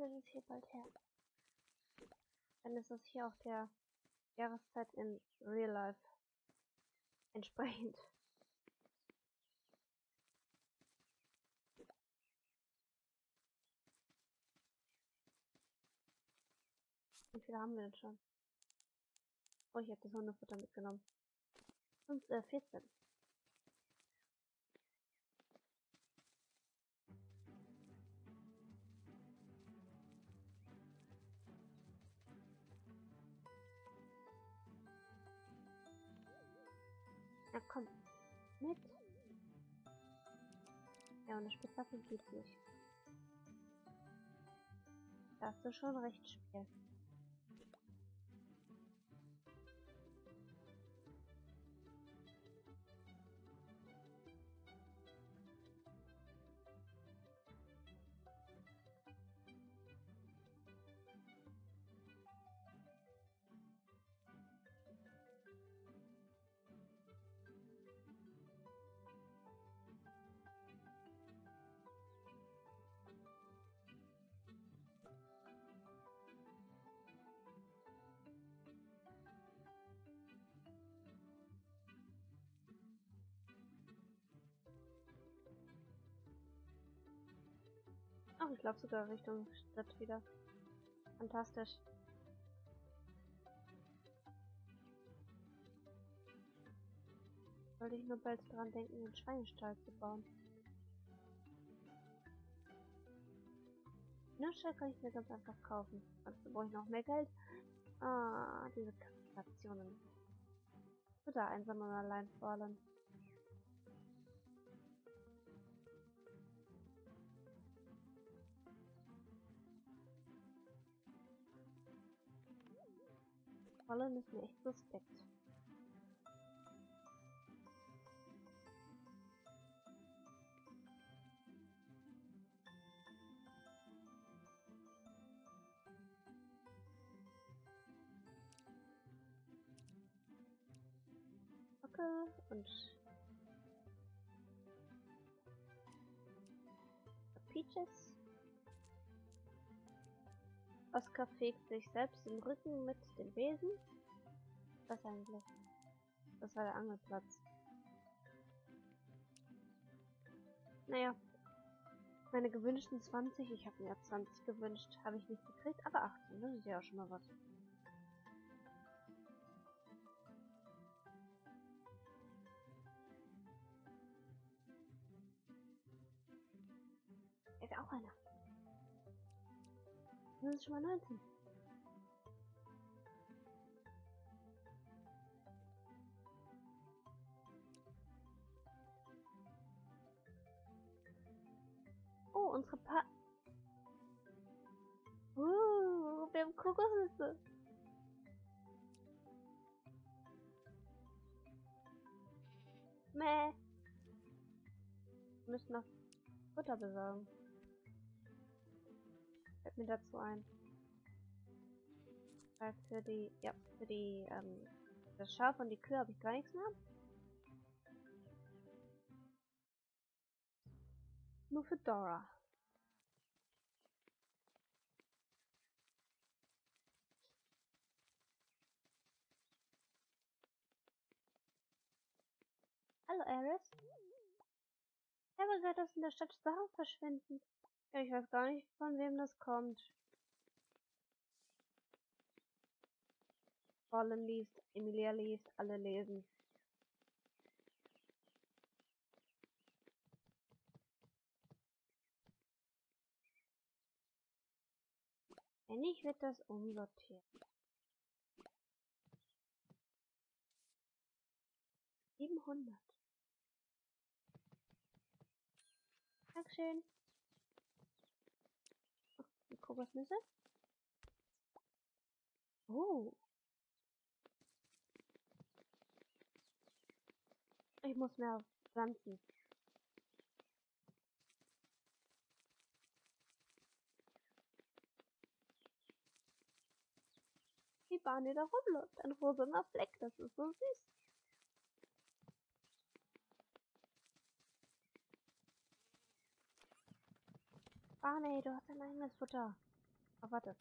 könnte das hier bald her. Dann ist es hier auch der Jahreszeit in Real Life entsprechend. Wie viele haben wir denn schon? Oh, ich habe das Hundefutter mitgenommen. Und äh, 14. Na komm, mit. Ja, und eine Spitzhacke geht nicht. Da hast du schon recht, Spiel. Ach, ich glaube sogar Richtung Stadt wieder. Fantastisch. Sollte ich nur bald dran denken, einen Schweinestall zu bauen. Nüsche kann ich mir ganz einfach kaufen. Also brauche ich noch mehr Geld. Ah, diese Stationen. Oder einsam und allein vor Holland ist mir echt suspekt. Und Peaches. Oskar fegt sich selbst den Rücken mit dem Besen. Was eigentlich? Das war der Angelplatz. Naja. Meine gewünschten 20, ich habe mir 20 gewünscht, habe ich nicht gekriegt, aber 18, das ist ja auch schon mal was. Ist auch einer. Das ist schon mal 19. Oh, unsere Pa... Uh, wir haben Kokosnüsse. Meh. Wir müssen noch Futter besorgen. Fällt mir dazu ein. Weil für die, ja, für die, ähm, das Schaf und die Kühe habe ich gar nichts mehr. Nur für Dora. Hallo Eris. Ich habe gehört, dass in der Stadt Sachen verschwinden. Ich weiß gar nicht, von wem das kommt. Colin liest, Emilia liest, alle lesen. Wenn nicht, wird das umsortiert. Siebenhundert. Dankeschön. Kokosnüsse. Oh. Ich muss mehr pflanzen. Die Bahn, die da rumläuft. Ein rosaner Fleck. Das ist so süß. Barney, du hast dein eigenes Futter. Oh, warte.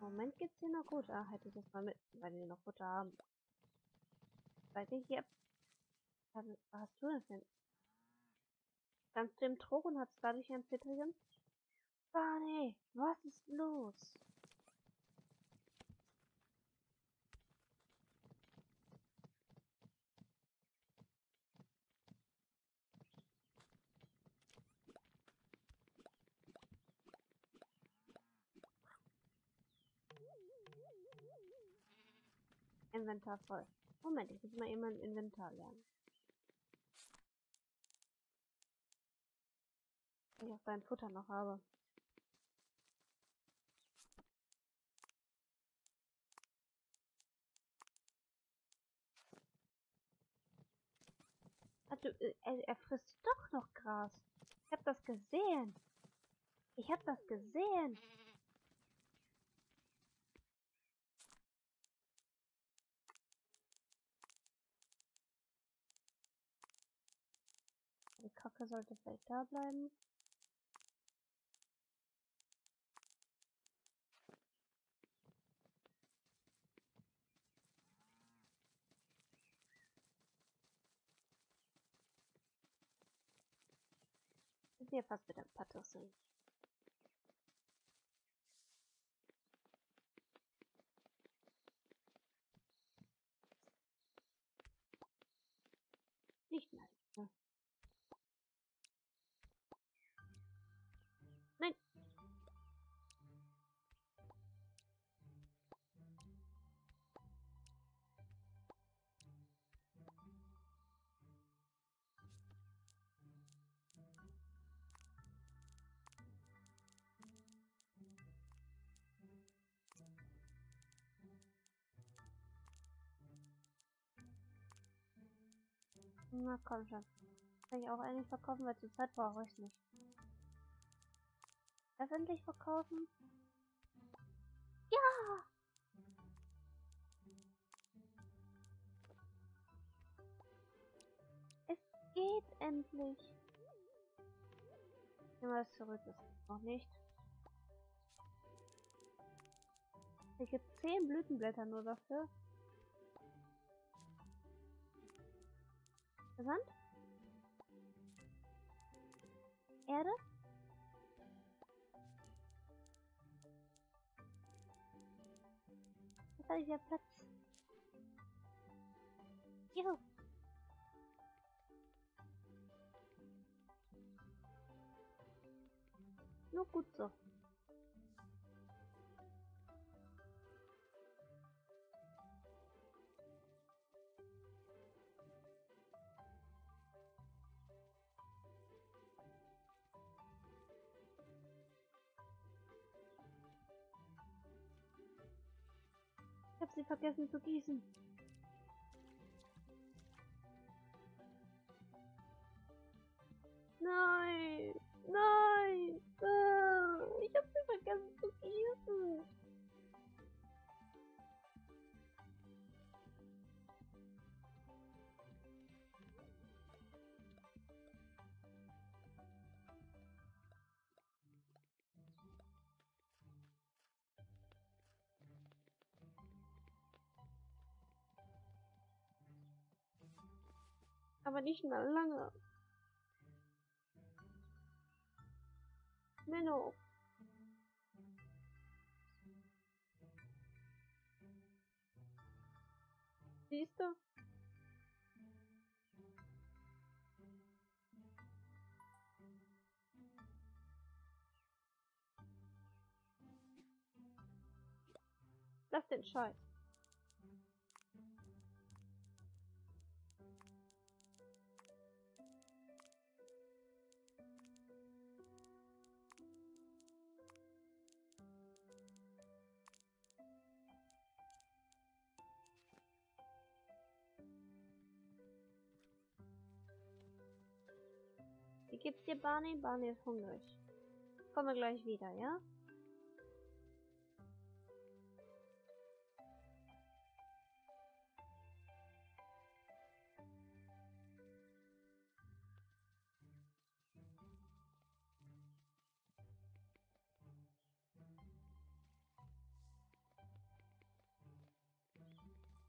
Moment geht's hier noch gut. Ah, hätte ich das mal mit, weil die noch Futter haben. Weiß ich hier. Was hast du denn? Ganz dem Trog und hat dadurch ein zittrigen? Barney, was ist los? Inventar voll. Moment, ich muss mal eben mein Inventar lernen. Ich auch sein Futter noch habe. Also, er, er frisst doch noch Gras. Ich hab das gesehen. Ich hab das gesehen. Kacke sollte vielleicht da bleiben. sind wir fast paar Tassen. Nicht. Ja. Nein. Na komm schon. Kann ich auch eigentlich verkaufen, weil zur Zeit brauche ich nicht. Öffentlich verkaufen? Ja! Es geht endlich. Nehmen wir das zurück, das geht noch nicht. Ich gibt 10 Blütenblätter nur dafür. Sand? Erde? Jetzt habe ich ja Platz. Juhu. Nur Ich habe sie vergessen zu gießen. Nein, nein, äh, Aber nicht mehr lange. Menno. Siehst du? Lass den Scheiß. dir, Barney? Barney ist hungrig. Kommen wir gleich wieder, ja?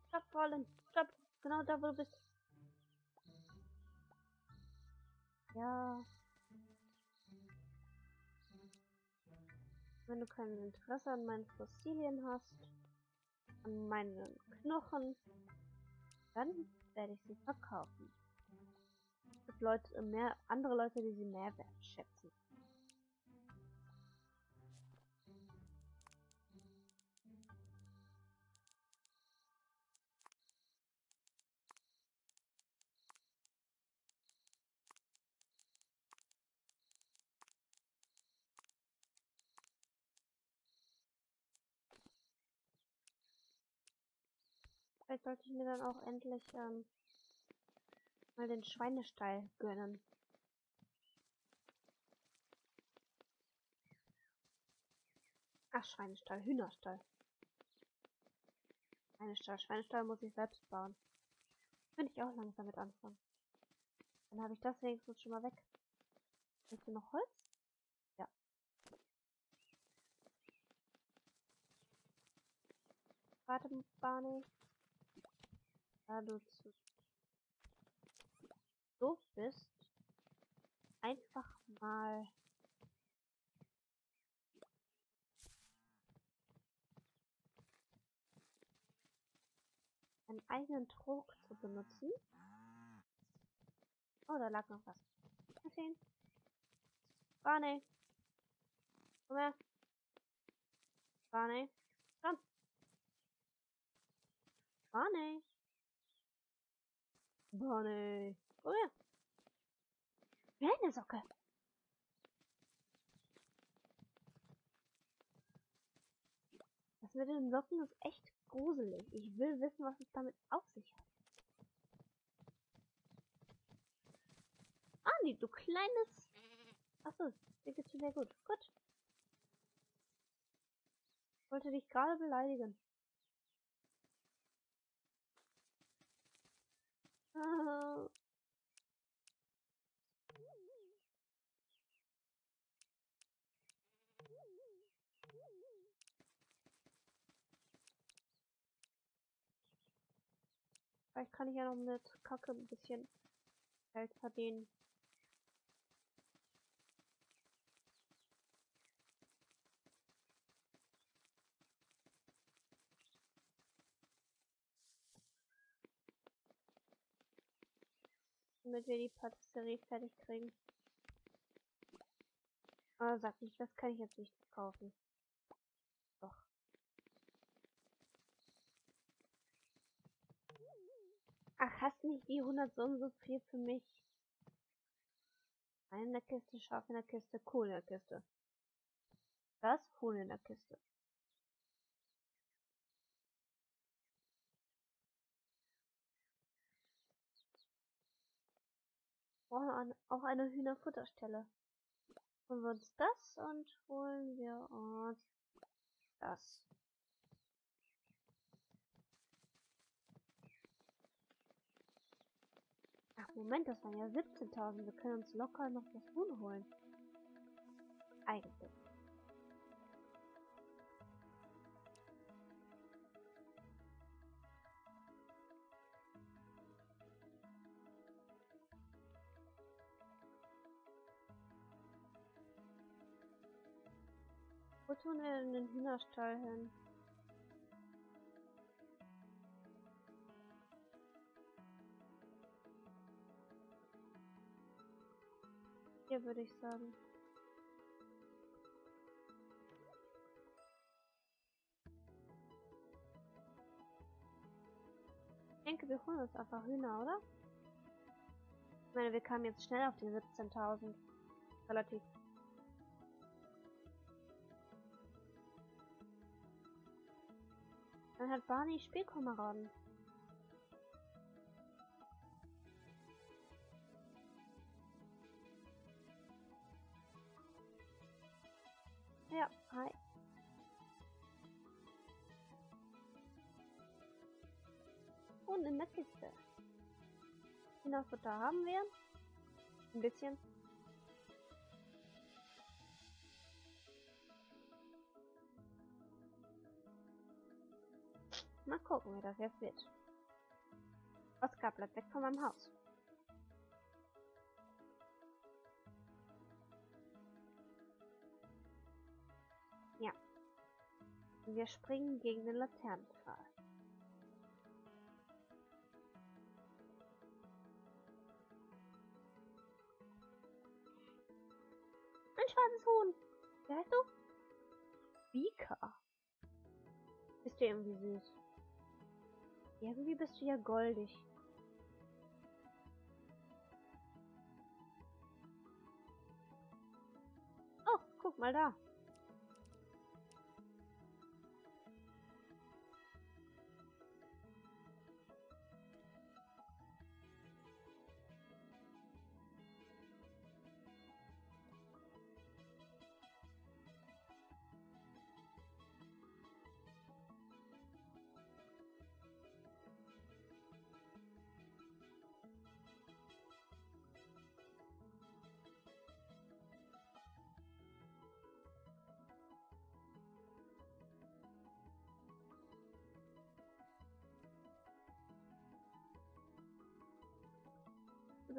Stopp, Fallen. Stopp. Genau da, wo du bist. Ja. Wenn du kein Interesse an meinen Fossilien hast, an meinen Knochen, dann werde ich sie verkaufen. Es gibt Leute, mehr andere Leute, die sie mehr wertschätzen. Vielleicht sollte ich mir dann auch endlich ähm, mal den Schweinestall gönnen. Ach, Schweinestall, Hühnerstall. Schweinestall, Schweinestall muss ich selbst bauen. Könnte ich auch langsam mit anfangen. Dann habe ich das wenigstens schon mal weg. Ist hier noch Holz? Ja. Warte, Barney da du zu doof bist, einfach mal einen eigenen Trog zu benutzen. Oh, da lag noch was. Mal Barney. Komm her. Barney. Komm. Barney. Bonnie. Komm her. Eine Socke. Das mit den Socken ist echt gruselig. Ich will wissen, was es damit auf sich hat. Andi, du kleines... Achso, dir geht's wieder gut. Gut. Ich wollte dich gerade beleidigen. Vielleicht kann ich ja noch mit Kacke ein bisschen Geld verdienen. Damit wir die Patisserie fertig kriegen. Aber sag nicht, das kann ich jetzt nicht kaufen. Doch. Ach, hast nicht die 100 so und so viel für mich? Ein in der Kiste, Schaf in der Kiste, Kohl in der Kiste. Das Huhn in der Kiste. Brauchen auch eine Hühnerfutterstelle. Holen wir uns das und holen wir uns das. Ach Moment, das waren ja 17.000. Wir können uns locker noch das Huhn holen. Eigentlich. Wir denn den Hühnerstall hin? Hier würde ich sagen. Ich denke, wir holen uns einfach Hühner, oder? Ich meine, wir kamen jetzt schnell auf die 17.000. Relativ Dann hat Barney Spielkameraden. Ja, hi. Und in der Kiste. Kinderfutter haben wir. Ein bisschen. Mal gucken, wie das jetzt wird. Oskar, bleib weg von meinem Haus. Ja. Wir springen gegen den Laternenpfahl. Ein schwarzes Huhn. Wie heißt du? Vika. Bist du irgendwie süß. Irgendwie bist du ja goldig. Oh, guck mal da.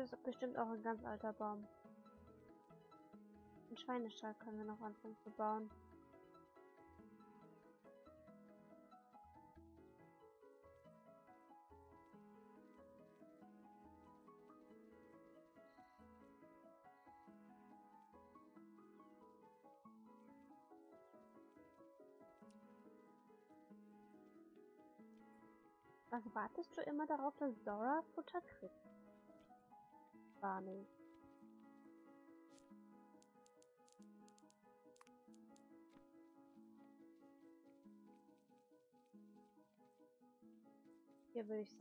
Doch bestimmt auch ein ganz alter Baum. Ein Schweinestall können wir noch anfangen zu bauen. Was wartest du immer darauf, dass Dora Futter kriegt? Barney. Hier würde ich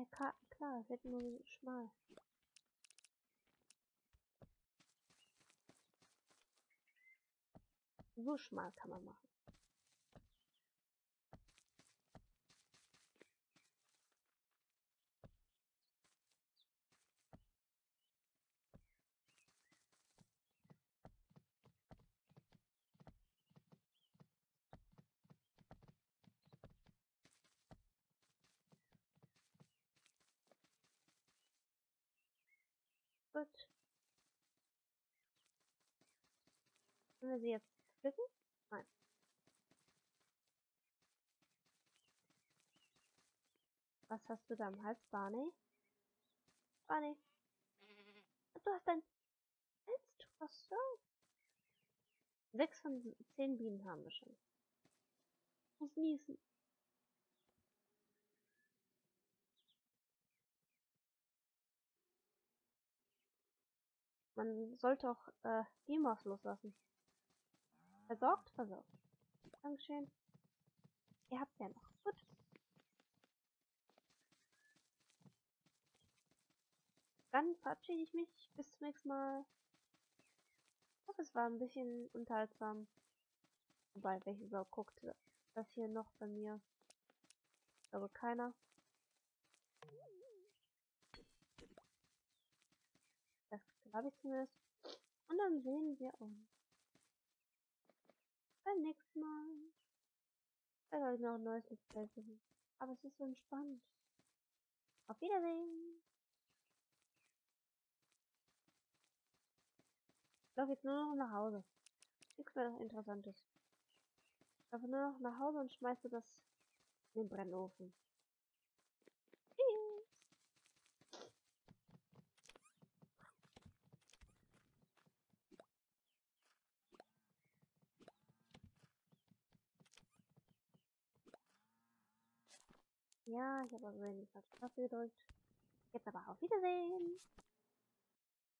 Ja, klar, es wird nur schmal. So schmal kann man machen. Gut. Können wir sie jetzt pflücken? Nein. Was hast du da am Hals, Barney? Barney. Du hast ein Halstuch. Ach so. Sechs von zehn Bienen haben wir schon. Ich muss niesen. Man sollte auch äh, Demos loslassen. Versorgt? Versorgt. Dankeschön. Ihr habt's ja noch. Gut. Dann verabschiede ich mich. Bis zum nächsten Mal. Ich hoffe, es war ein bisschen unterhaltsam. Wobei, welche Sau guckt das hier noch bei mir? Ich glaube keiner. Habe ich zumindest. Und dann sehen wir uns beim nächsten Mal. Da soll ich noch ein neues Let's. Aber es ist so entspannt. Auf Wiedersehen. Ich laufe jetzt nur noch nach Hause. Nichts mehr Interessantes. Ich laufe nur noch nach Hause und schmeiße das in den Brennofen. Ja, ich habe aber den falschen Knopf gedrückt. Jetzt aber auf Wiedersehen.